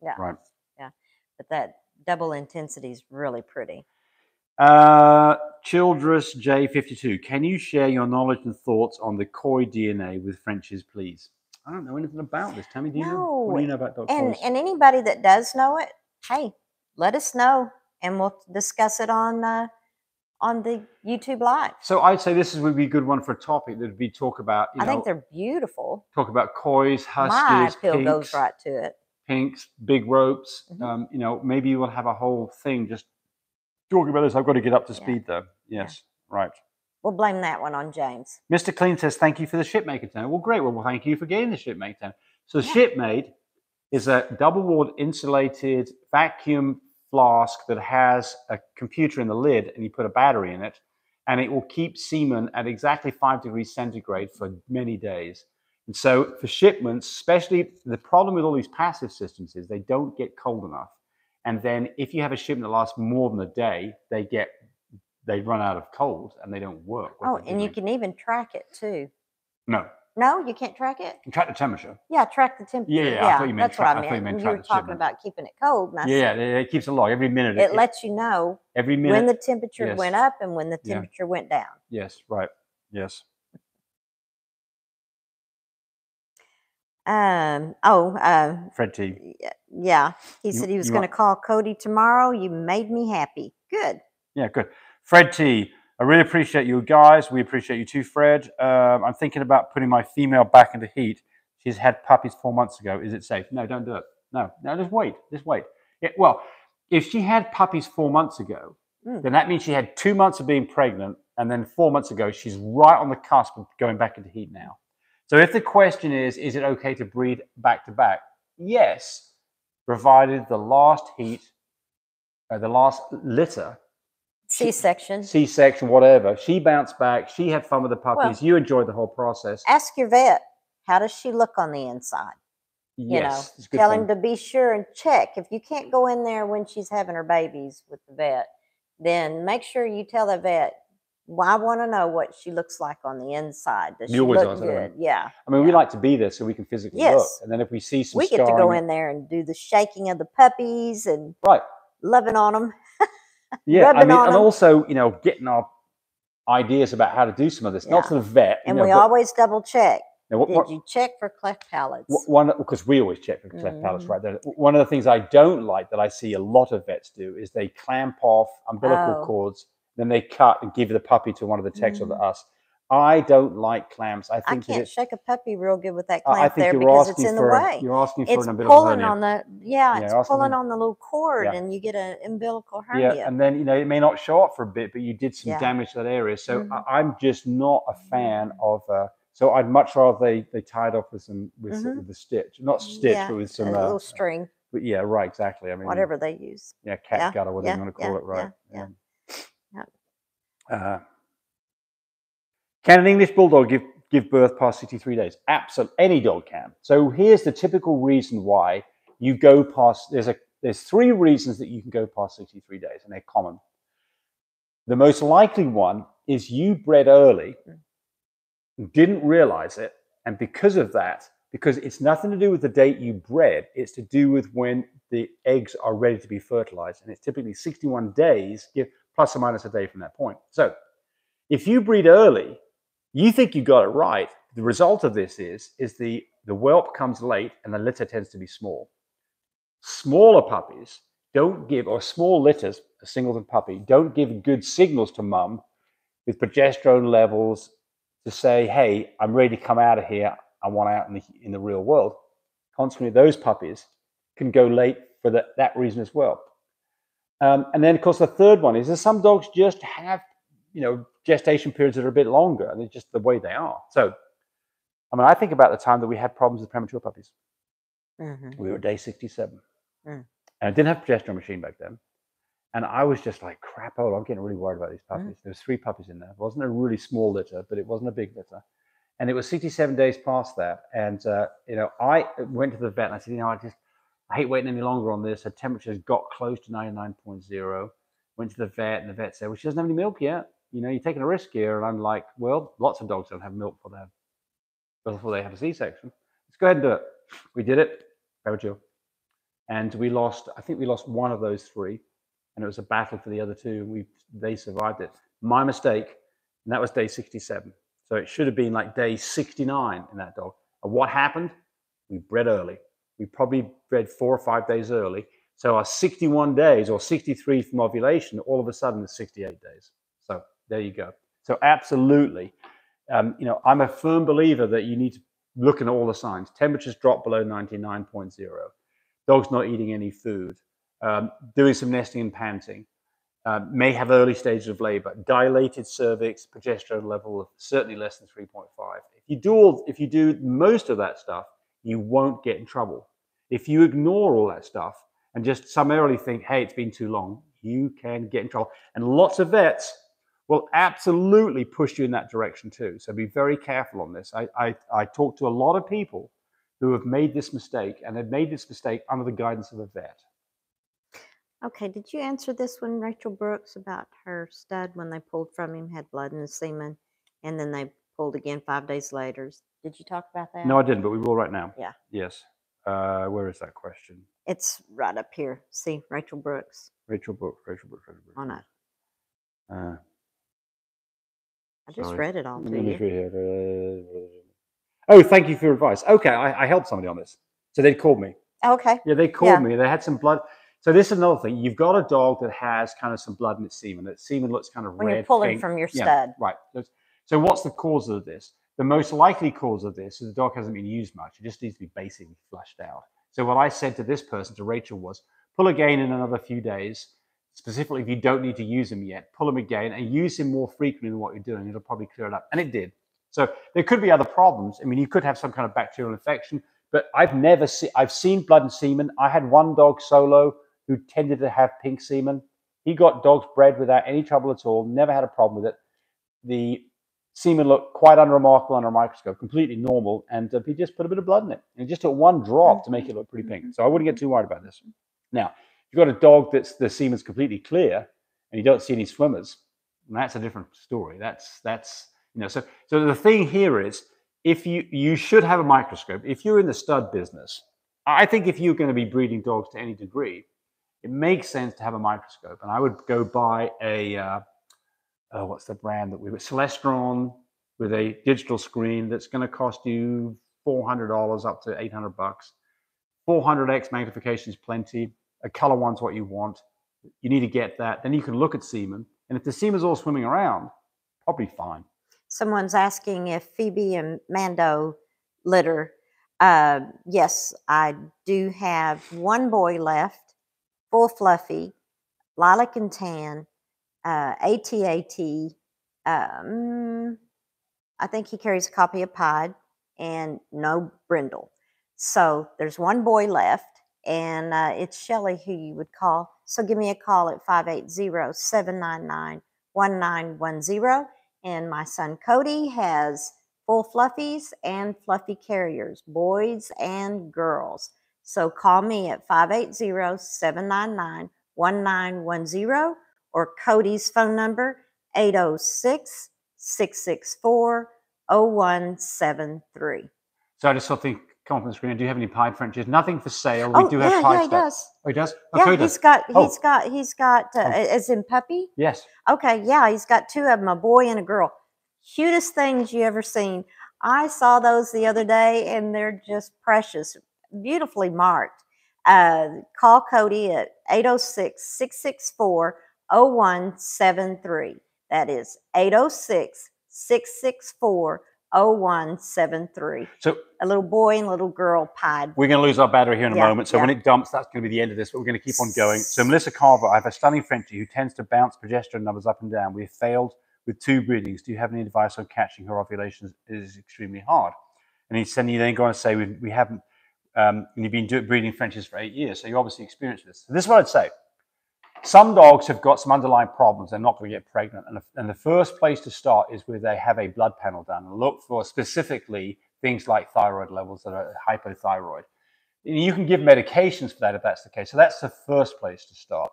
Yeah. Right. Yeah. But that double intensity is really pretty. Uh, Childress J52, can you share your knowledge and thoughts on the koi DNA with French's, please? I don't know anything about this. Tami, do you know? What do you know about Dr. And and anybody that does know it, hey, let us know, and we'll discuss it on uh, on the YouTube live. So I'd say this is would be a good one for a topic that we talk about, you I know, think they're beautiful. talk about kois, My huskies, appeal pinks, goes right to it. pinks, big ropes. Mhm. Um, you know, maybe we'll have a whole thing just talking about this. I've got to get up to Yeah. speed though. Yes, right. We'll blame that one on James. Mr. Clean says, thank you for the shipmaker tent. Well, great. Well, thank you for getting the shipmaker tent. So the Yeah. shipmate is a double-walled insulated vacuum flask that has a computer in the lid and you put a battery in it and it will keep semen at exactly five degrees centigrade for many days. And so for shipments, especially the problem with all these passive systems is they don't get cold enough. And then if you have a shipment that lasts more than a day, they get they run out of cold and they don't work. Oh, and you can even track it too. No, No, you can't track it. you track the temperature. Yeah, track the temperature. yeah, yeah. I thought you meant that's tra- what I I thought you meant you were talking shipment. about keeping it cold. And I Yeah, said, yeah, it, it keeps a log every minute. it lets you know every minute. when the temperature yes. went up and when the Yeah. temperature went down. yes, right. Yes. Um. Oh. Uh, Fred T. yeah. He You- said he was going to call Cody tomorrow. You made me happy. Good. Yeah, good. Fred T. I really appreciate you guys. We appreciate you too, Fred. Um, I'm thinking about putting my female back into heat. She's had puppies four months ago. Is it safe? No, don't do it. No, no, just wait. Just wait. It, well, if she had puppies four months ago, Mm. then that means she had two months of being pregnant, and then four months ago, she's right on the cusp of going back into heat now. So if the question is, is it okay to breed back to back? Yes, provided the last heat, uh, the last litter C section. C section, whatever. She bounced back. She had fun with the puppies. you enjoyed the whole process. Ask your vet. How does she look on the inside? You yes, know, tell thing. him to be sure and check. If you can't go in there when she's having her babies with the vet, then make sure you tell the vet. Well, I want to know what she looks like on the inside. Does You she look good? Yeah. I mean, we like to be there so we can physically look. Yes. And then if we see some We get to go in there and do the shaking of the puppies and right? loving on them. Yeah, I mean, and also, you know, getting our ideas about how to do some of this, not to the vet. And know, we always double check. now, what- Did what- you check for cleft palates? One because we always check for cleft palates, Mhm. right there. One of the things I don't like that I see a lot of vets do is they clamp off umbilical Oh. cords, then they cut and give the puppy to one of the techs or the Mhm. us. I don't like clamps. I I think that can't shake a puppy real good with that I I clamp think there because it's in the for a- way. you're asking for It's an umbilical pulling hernia. on the yeah, Yeah, it's pulling on the little cord, Yeah. and you get an umbilical hernia. Yeah, and then you know it may not show up for a bit, but you did some Yeah. damage to that area. So Mhm. I, I'm just not a fan of. Uh, so I'd much rather they they tied off with some with, Mhm. with the stitch, not stitch, but with a some. Uh, little string, but yeah, right, exactly. I mean, whatever they use. Yeah, cat Yeah, gut or whatever yeah, you want to call yeah, it, right? yeah, yeah. Uh, can an English bulldog give give birth past 63 days? Absolutely, any dog can. So here's the typical reason why you go past. There's a there's three reasons that you can go past 63 days, and they're common. The most likely one is you bred early, didn't realize it, and because of that, because it's nothing to do with the date you bred, it's to do with when the eggs are ready to be fertilized, and it's typically 61 days, plus or minus a day from that point. So, if you breed early, you think you got it right. The result of this is is the the whelp comes late, and the litter tends to be small. Smaller puppies don't give, or small litters, a singleton puppy, don't give good signals to mum with progesterone levels to say, hey, I'm ready to come out of here. I want out in the, in the real world. Consequently, those puppies can go late for that, that reason as well. Um, and then, of course, the third one is that some dogs just have, you know, gestation periods that are a bit longer, and it's just the way they are. So, I mean, I think about the time that we had problems with premature puppies. Mhm. We were day 67. Mm. And I didn't have a progesterone machine back then. And I was just like, crap, oh, I'm getting really worried about these puppies. There was three puppies in there. It wasn't a really small litter, but it wasn't a big litter. And it was 67 days past that. And, uh, you know, I went to the vet and I said, you know, I just, I hate waiting any longer on this. Her temperature's got close to 99.0. Went to the vet and the vet said, well, she doesn't have any milk yet. You know, you're taking a risk here. And I'm like, well, lots of dogs don't have milk they have, before they have a C-section. Let's go ahead and do it. We did it. Premature. And we lost, I think we lost one of those three. And it was a battle for the other two. And we, they survived it. My mistake. And that was day 67. So it should have been like day 69 in that dog. And what happened? We bred early. We probably bred four or five days early. So our 61 days or 63 from ovulation, all of a sudden is 68 days. There you go. So absolutely, um, you know, I'm a firm believer that you need to look at all the signs. Temperatures drop below 99.0. Dog's not eating any food. Um, doing some nesting and panting. Uh, may have early stages of labor. Dilated cervix, progesterone level of certainly less than 3.5. If you do all, if you do most of that stuff, you won't get in trouble. If you ignore all that stuff and just summarily think, hey, it's been too long, you can get in trouble. And lots of vets will absolutely push you in that direction too. So be very careful on this. I, I, I talk to a lot of people who have made this mistake and have made this mistake under the guidance of a vet. Okay, did you answer this one, Rachel Brooks, about her stud when they pulled from him had blood in the semen, and then they pulled again five days later? Did you talk about that? No, I didn't, but we will right now. Yeah. Yes. Uh, where is that question? It's right up here. See, Rachel Brooks Rachel Brooks, Rachel Brooks, Rachel Brooks. on it. Uh, I just Sorry. read it all to you. Oh, thank you for your advice. Okay, I, I helped somebody on this. So they called me. Okay. Yeah, they called Yeah. me. They had some blood. So this is another thing. You've got a dog that has kind of some blood in its semen. That semen looks kind of When red. you're pulling pink. from your Yeah, stud. right. So- So what's the cause of this? The most likely cause of this is the dog hasn't been used much. It just needs to be basically flushed out. So what I said to this person, to Rachel, was pull again in another few days. Specifically, if you don't need to use them yet, pull them again and use them more frequently than what you're doing. It'll probably clear it up. And it did. So there could be other problems. I mean, you could have some kind of bacterial infection, but I've never seen, I've seen blood and semen. I had one dog solo who tended to have pink semen. He got dogs bred without any trouble at all, never had a problem with it. The semen looked quite unremarkable under a microscope, completely normal, and uh, he just put a bit of blood in it. And it just took one drop to make it look pretty pink. So I wouldn't get too worried about this. Now, you've got a dog that's the semen's completely clear and you don't see any swimmers, and that's a different story. That's that's you know. So so the thing here is, if you you should have a microscope. If you're in the stud business, I think if you're going to be breeding dogs to any degree, it makes sense to have a microscope. And I would go buy a uh, oh, what's the brand that we were Celestron with a digital screen that's going to cost you four hundred dollars up to eight hundred bucks. 400x magnification is plenty. A color one's what you want. You need to get that. Then you can look at semen. And if the semen's all swimming around, probably fine. Someone's asking if Phoebe and Mando litter. Uh, yes, I do have one boy left, full fluffy, lilac and tan, uh, ATAT. Um, I think he carries a copy of Pied and no brindle. So there's one boy left, and uh, it's Shelly who you would call. So give me a call at 580 799 1910. And my son Cody has full fluffies and fluffy carriers, boys and girls. So call me at 580 799 1910 or Cody's phone number 806 664 0173. So I just saw the come up on the screen. Do you have any pied Frenchies? Nothing for sale. We Oh, do yeah, have pied yeah, he does. Oh, he does? Oh, Yeah, he's got, Oh. he's got, he's got, uh, Oh. as in puppy. Yes. Okay, yeah, he's got two of them, a boy and a girl. Cutest things you ever seen. I saw those the other day and they're just precious, beautifully marked. Uh, call Cody at 806 664 0173. That is 806 664 0173. So A little boy and little girl pod. we're going to lose our battery here in a Yeah, moment. So when it dumps, that's going to be the end of this, but we're going to keep on going. So Melissa Carver, I have a stunning Frenchie who tends to bounce progesterone numbers up and down. We've failed with two breedings. Do you have any advice on catching her ovulations? It is extremely hard. And he's sending you then go on to say, we, we haven't, um, and you've been doing breeding Frenchies for eight years, so you're obviously experienced with this. So this is what I'd say. Some dogs have got some underlying problems. They're not going to get pregnant. And the, and the first place to start is where they have a blood panel done and look for specifically things like thyroid levels that are hypothyroid. And You can give medications for that if that's the case. So that's the first place to start.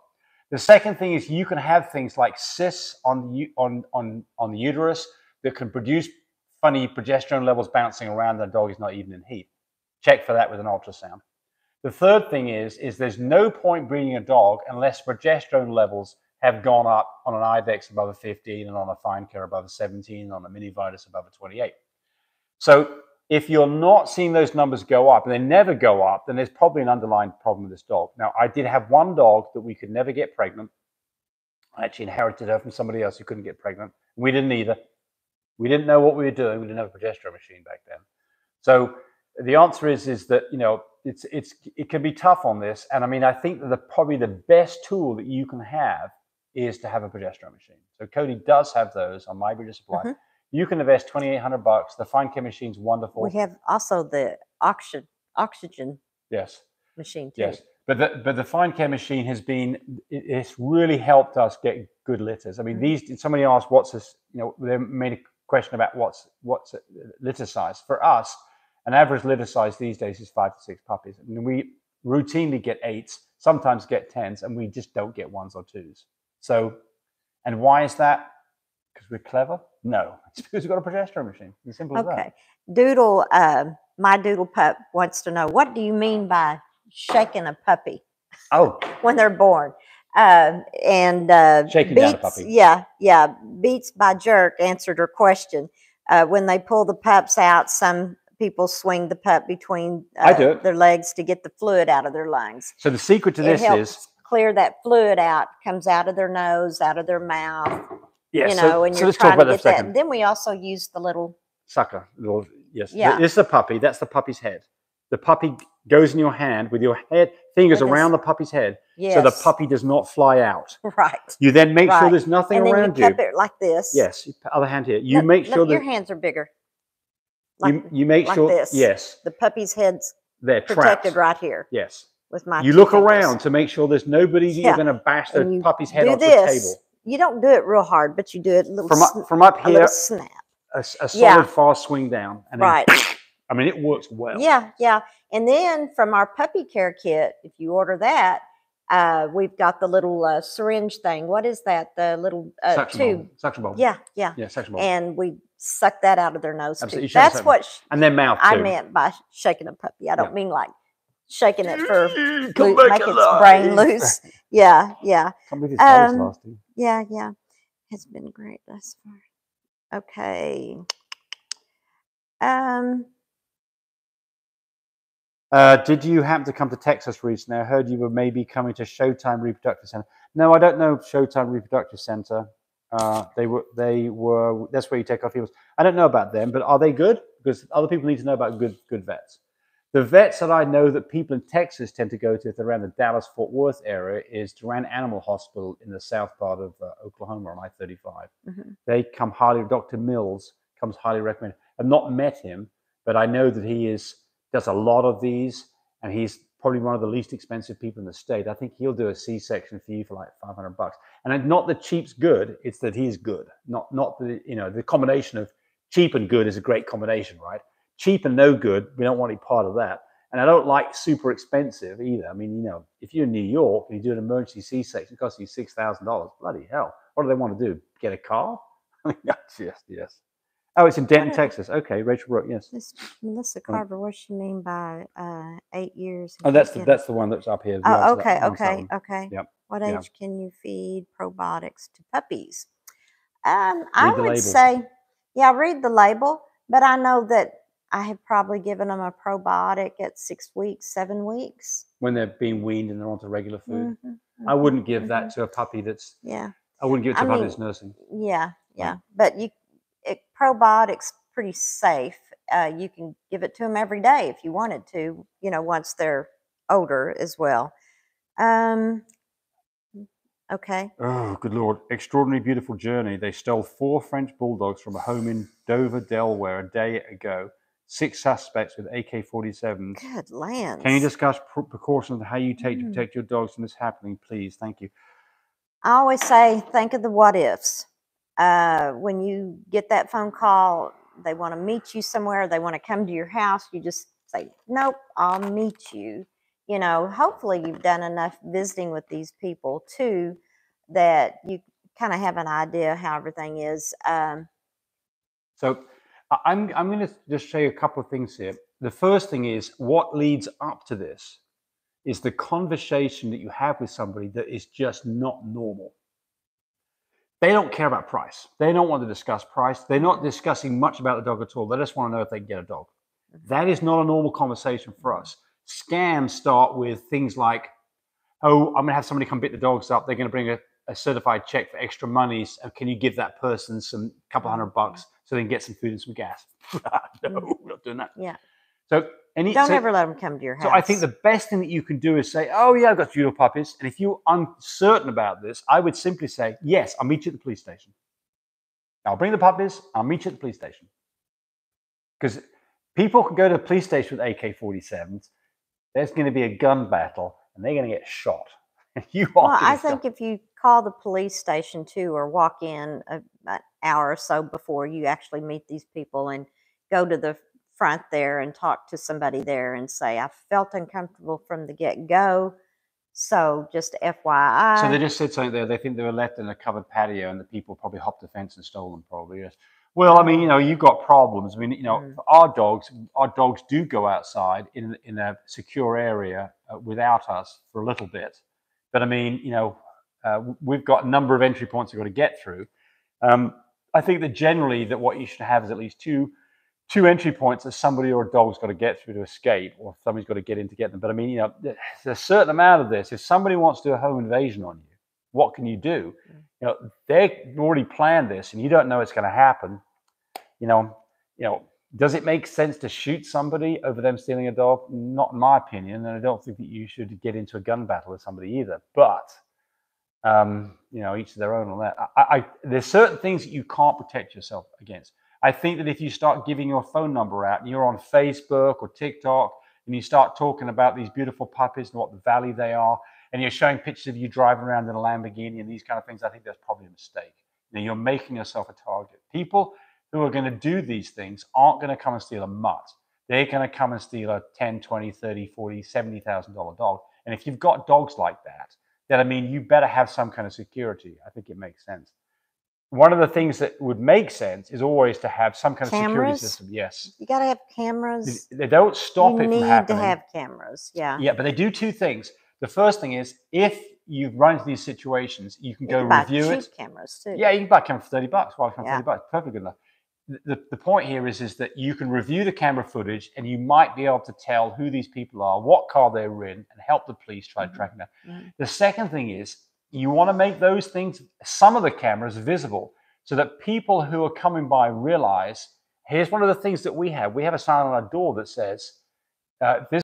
The second thing is you can have things like cysts on the, on, on, on the uterus that can produce funny progesterone levels bouncing around and the dog is not even in heat. Check for that with an ultrasound. The third thing is, is there's no point breeding a dog unless progesterone levels have gone up on an IDEXX above a 15 and on a fine care above a 17 and on a mini VIDAS above a 28. So if you're not seeing those numbers go up and they never go up, then there's probably an underlying problem with this dog. Now, I did have one dog that we could never get pregnant. I actually inherited her from somebody else who couldn't get pregnant. We didn't either. We didn't know what we were doing. We didn't have a progesterone machine back then. So the answer is is that you know it's it's it can be tough on this. And I mean, I think that the probably the best tool that you can have is to have a progesterone machine. So Cody does have those on My Breeder Supply. Mhm. You can invest twenty eight hundred bucks. The Fine Care machine's wonderful. We have also the oxygen oxygen yes. machine too. Yes, but the but the fine care machine has been it, it's really helped us get good litters. I mean, Mhm. these somebody asked what's this, you know, they made a question about what's what's litter size for us. An average litter size these days is five to six puppies. I mean, we routinely get eights, sometimes get tens, and we just don't get ones or twos. So, and why is that? Because we're clever? No, [laughs] it's because we've got a progesterone machine. As simple as that. Okay. Doodle, um, my doodle pup wants to know what do you mean by shaking a puppy [laughs] Oh, when they're born? Um, and uh, Shaking down a puppy. Yeah, yeah. Beats by Jerk answered her question. Uh, when they pull the pups out, some people swing the pup between uh, I do it. their legs to get the fluid out of their lungs. so the secret to it this helps is clear that fluid out, comes out of their nose, out of their mouth. yeah. you so, know, and so you're let's talk trying about to that get that. And then we also use the little sucker. Little, yes. Yeah. This is the puppy. That's the puppy's head. The puppy goes in your hand with your head fingers With around this- the puppy's head, yes, so the puppy does not fly out. [laughs] right. You then make sure there's nothing And then around you. cup it like this. Yes. Other hand here. You make sure your that hands are bigger. Like you, you make like sure. this. Yes. the puppy's head's They're protected trapped. right here Yes. with my. You look fingers. around to make sure there's nobody Yeah. you're going to bash the puppy's head onto this. the table. You don't do it real hard, but you do it a little, From up, from up a here, little snap. A solid Yeah. fast swing down, and then, Right. [sniffs] I mean, it works well. Yeah, yeah. And then from our puppy care kit, if you order that, uh, we've got the little uh, syringe thing. What is that? The little uh, Suction tube. Suction bowl. Yeah, yeah. Yeah. Suction bowl. And we suck that out of their nose Absolutely. Too. That's what sh- and then mouth I meant by shaking a puppy. I don't Yeah. mean like shaking it for loo- back make its brain loose. [laughs] Yeah, yeah, Can't believe this hour's Um, yeah, yeah. Has been great thus far. Okay. Um. Uh, did you happen to come to Texas recently? I heard you were maybe coming to Showtime Reproductive Center. No, I don't know Showtime Reproductive Center. Uh, they were they were that's where you take off heels. I don't know about them, but are they good? Because other people need to know about good good vets. The vets that I know that people in Texas tend to go to if they're around the Dallas Fort Worth area is Durant Animal Hospital in the south part of uh, Oklahoma on I 35. Mhm. They come highly, Dr. Mills comes highly recommended. I've not met him, but I know that he is does a lot of these and he's probably one of the least expensive people in the state. I think he'll do a C section for you for like 500 bucks. And not that cheap's good, it's that he's good. Not, not the, you know, the combination of cheap and good is a great combination, right? Cheap and no good, we don't want any part of that. And I don't like super expensive either. I mean, you know, if you're in New York and you do an emergency C section, it costs you $6,000. Bloody hell. What do they want to do? Get a car? [laughs] yes, yes. Oh, it's in Denton, Texas. Okay, Rachel Brooke, yes. Melissa Carver, what she mean by uh, eight years? Oh, that's the, that's the one that's up here. Oh, okay, okay, okay. Yep, What yeah. age can you feed probiotics to puppies? Um, I would label. say, yeah, read the label, but I know that I have probably given them a probiotic at six weeks, seven weeks. When they're being weaned and they're onto regular food. Mhm, I mhm, wouldn't give mhm. that to a puppy that's, Yeah, I wouldn't give it to I a puppy mean, that's nursing. yeah, yeah. But you, it, probiotics pretty safe. Uh, you can give it to them every day if you wanted to. You know, once they're older as well. Um, okay. Oh, good lord. Extraordinary beautiful journey. They stole four French bulldogs from a home in Dover, Delaware a day ago. Six suspects with AK 47s. Good lands. Can you discuss pr- precautions on how you take to Mm. protect your dogs from this happening, please? Thank you. I always say, think of the what ifs. Uh, when you get that phone call, they want to meet you somewhere, they want to come to your house, you just say, Nope, I'll meet you. You know, hopefully you've done enough visiting with these people too that you kind of have an idea how everything is. Um, So I'm, I'm going to just show you a couple of things here. The first thing is what leads up to this is the conversation that you have with somebody that is just not normal. They don't care about price. They don't want to discuss price. They're not discussing much about the dog at all. They just want to know if they can get a dog. Mm-hmm. That is not a normal conversation for us. Scams start with things like, oh, I'm going to have somebody come pick the dogs up. They're going to bring a, a certified check for extra monies. And uh, can you give that person some couple hundred bucks mm-hmm. so they can get some food and some gas? [laughs] no, we're not doing that. Yeah. So any don't so, ever let them come to your house. so I think the best thing that you can do is say, "Oh yeah, I've got beautiful puppies," and if you're uncertain about this, I would simply say, "Yes, I'll meet you at the police station. I'll bring the puppies. I'll meet you at the police station." Because people can go to the police station with AK-47s. There's going to be a gun battle, and they're going to get shot. And [laughs] you are. Well, I think if you call the police station too, or walk in a, an hour or so before you actually meet these people, and go to the front there and talk to somebody there and say, "I felt uncomfortable from the get go, so just FYI." So they just said something there. They think they were left in a covered patio, and the people probably hopped the fence and stole them. Probably yes. Well, I mean, you know, you've got problems. I mean, you know, Mm. our dogs, our dogs do go outside in in a secure area uh, without us for a little bit. But I mean, you know, uh, we've got a number of entry points we've got to get through. Um, I think that generally that what you should have is at least two two entry points that somebody or a dog's got to get through to escape, or somebody's got to get in to get them. But I mean, you know, there's a certain amount of this. If somebody wants to do a home invasion on you, what can you do? Mm. You know, they've already planned this, and you don't know it's going to happen. You know, you know, does it make sense to shoot somebody over them stealing a dog? Not in my opinion, and I don't think that you should get into a gun battle with somebody either. But um, you know, each to their own on that. I, I, there's certain things that you can't protect yourself against. I think that if you start giving your phone number out and you're on Facebook or TikTok and you start talking about these beautiful puppies and what the value they are, and you're showing pictures of you driving around in a Lamborghini and these kind of things, I think that's probably a mistake. Know, you're making yourself a target. People who are going to do these things aren't going to come and steal a mutt. They're going to come and steal a 10, 20, 30, 40, 70,000 dollar dog. And if you've got dogs like that, then I mean, you better have some kind of security. I think it makes sense. One of the things that would make sense is always to have some kind of security system. Yes. you got to have cameras. They don't stop you it from happening. Need to have cameras. Yeah. Yeah, but they do two things. The first thing is if you've run into these situations, you can You go can review it. cameras too. Yeah, you can buy a camera for 30 bucks. Why can't Yeah. 30 bucks? Perfectly good enough. The, the, point here is, is that you can review the camera footage and you might be able to tell who these people are, what car they're in, and help the police try to Mhm. track them. Mhm. The second thing is you want to make those things, some of the cameras visible so that people who are coming by realize here's one of the things that we have. We have a sign on our door that says, uh, this